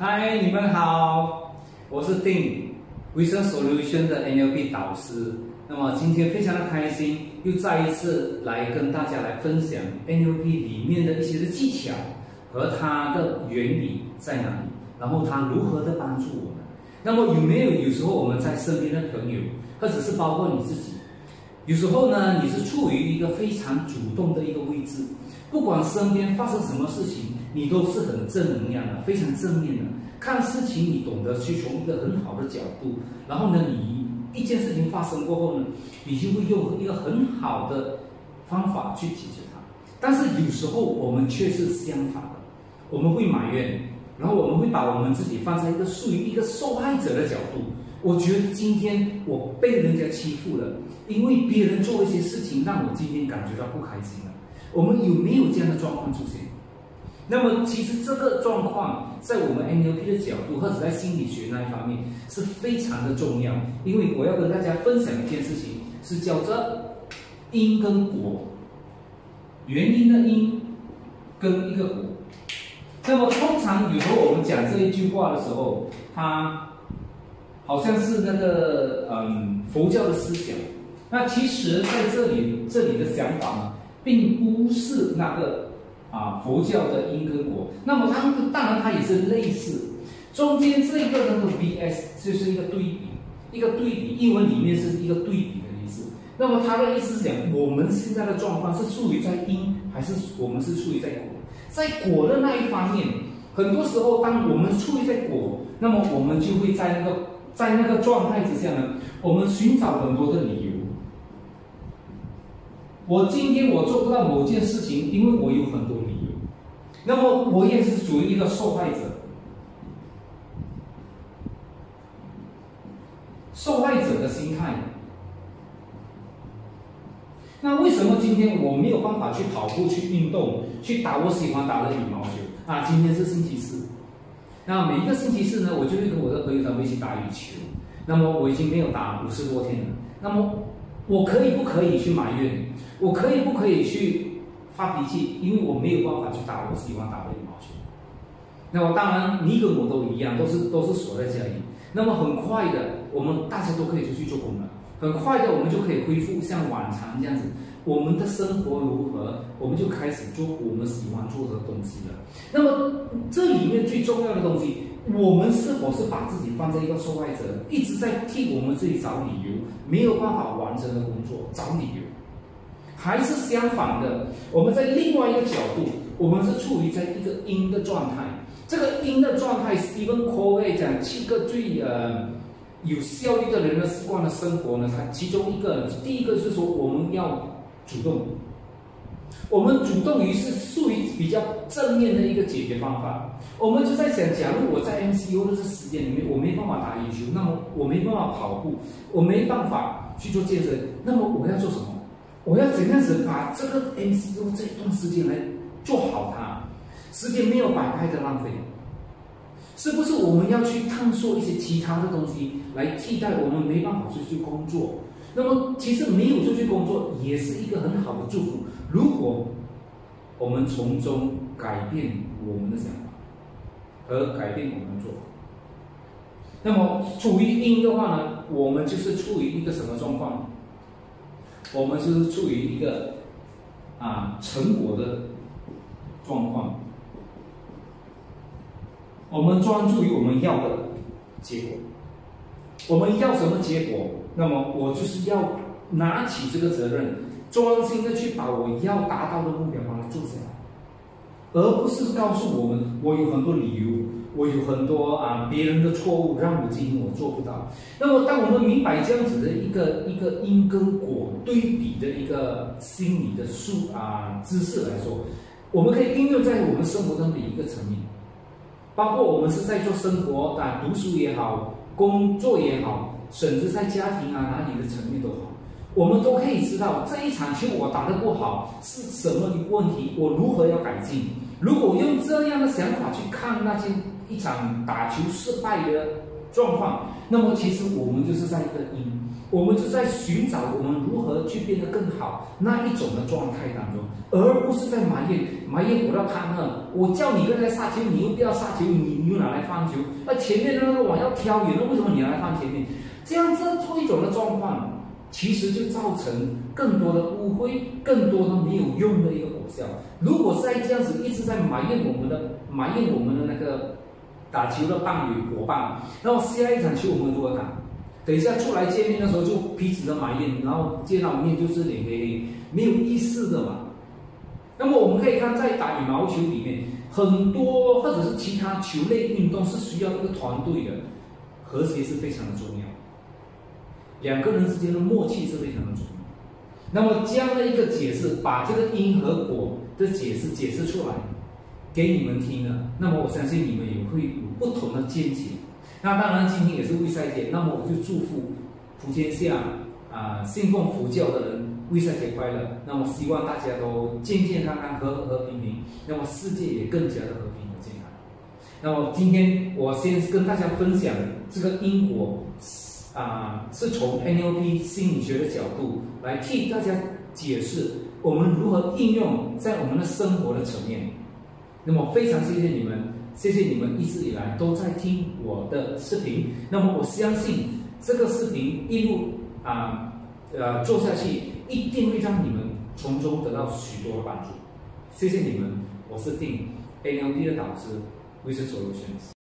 嗨，你们好，我是丁，Vision Solution 的 NLP 导师。那么今天非常的开心，又再一次来跟大家来分享 NLP 里面的一些的技巧和它的原理在哪里，然后它如何的帮助我们。那么有没有有时候我们在身边的朋友，或者是包括你自己，有时候呢你是处于一个非常主动的一个位置，不管身边发生什么事情，你都是很正能量的，非常正面的。看事情你懂得去从一个很好的角度，然后呢你。一件事情发生过后呢，你就会用一个很好的方法去解决它。但是有时候我们却是相反的，我们会埋怨，然后我们会把我们自己放在一个属于一个受害者的角度。我觉得今天我被人家欺负了，因为别人做一些事情让我今天感觉到不开心了。我们有没有这样的状况出现？那么，其实这个状况在我们 NLP 的角度，或者在心理学那一方面是非常的重要。因为我要跟大家分享一件事情，是叫做因跟果，原因的因跟一个果。那么，通常有时候我们讲这一句话的时候，它好像是那个嗯佛教的思想。那其实在这里这里的想法呢，并不是那个。啊，佛教的因跟果，那么它当然它也是类似，中间这个那个 VS 就是一个对比，一个对比，英文里面是一个对比的意思。那么它的意思是讲，我们现在的状况是处于在因，还是我们是处于在果？在果的那一方面，很多时候当我们处于在果，那么我们就会在那个在那个状态之下呢，我们寻找很多的理由。我今天我做不到某件事情，因为我有很多理由。那么我也是属于一个受害者。受害者的心态。那为什么今天我没有办法去跑步、去运动、去打我喜欢打的羽毛球？啊，今天是星期四。那每一个星期四呢，我就会跟我的朋友他们一起打羽球。那么我已经没有打五十多天了。那么我可以不可以去埋怨？我可以不可以去发脾气？因为我没有办法去打我喜欢打的羽毛球。那么当然，你跟我都一样，都是都是锁在家里。那么很快的，我们大家都可以出去做工了。很快的，我们就可以恢复像往常这样子。我们的生活如何？我们就开始做我们喜欢做的东西了。那么这里面最重要的东西，我们是否是把自己放在一个受害者，一直在替我们自己找理由，没有办法完成的工作找理由？还是相反的，我们在另外一个角度，我们是处于在一个阴的状态。这个阴的状态，Stephen Covey 讲七个最呃有效率的人的习惯的生活呢，它其中一个，第一个是说我们要主动，我们主动于是属于比较正面的一个解决方法。我们就在想，假如我在 MCU 的这时间里面，我没办法打羽球，那么我没办法跑步，我没办法去做健身，那么我要做什么？我要怎样子把这个 MCU 这一段时间来做好它？时间没有白白的浪费，是不是我们要去探索一些其他的东西来替代我们没办法出去工作？那么其实没有出去工作也是一个很好的祝福。如果我们从中改变我们的想法和改变我们的做法，那么处于阴的话呢，我们就是处于一个什么状况？我们就是处于一个啊成果的状况，我们专注于我们要的结果，我们要什么结果？那么我就是要拿起这个责任，专心的去把我要达到的目标把它做下来，而不是告诉我们我有很多理由。我有很多啊，别人的错误让我今天我做不到。那么，当我们明白这样子的一个一个因跟果对比的一个心理的数啊知识来说，我们可以应用在我们生活中的一个层面，包括我们是在做生活啊，读书也好，工作也好，甚至在家庭啊哪里的层面都好，我们都可以知道这一场球我打得不好是什么问题，我如何要改进。如果用这样的想法去看那些。一场打球失败的状况，那么其实我们就是在一个因，我们就在寻找我们如何去变得更好那一种的状态当中，而不是在埋怨埋怨我要他呢，我叫你刚才杀球，你又不要杀球，你你又拿来放球，那前面的那个网要挑远，了为什么你要来放前面？这样这做一种的状况。其实就造成更多的误会，更多的没有用的一个果效。如果再这样子一直在埋怨我们的埋怨我们的那个打球的伴侣伙伴，然后下一场球我们如何打？等一下出来见面的时候就彼此的埋怨，然后见到面就是脸黑黑，没有意思的嘛。那么我们可以看在打羽毛球里面，很多或者是其他球类运动是需要一个团队的，和谐是非常的重要。两个人之间的默契是非常的重要。那么这样的一个解释，把这个因和果的解释解释出来给你们听了，那么我相信你们也会有不同的见解。那当然今天也是未赛节，那么我就祝福普天下啊信奉佛教的人未赛节快乐。那么希望大家都健健康康、和和平平，那么世界也更加的和平和健康。那么今天我先跟大家分享这个因果。啊，是从 NLP 心理学的角度来替大家解释我们如何应用在我们的生活的层面。那么非常谢谢你们，谢谢你们一直以来都在听我的视频。那么我相信这个视频一路啊呃做下去，一定会让你们从中得到许多的帮助。谢谢你们，我是定 NLP 的导师，Vision Solutions。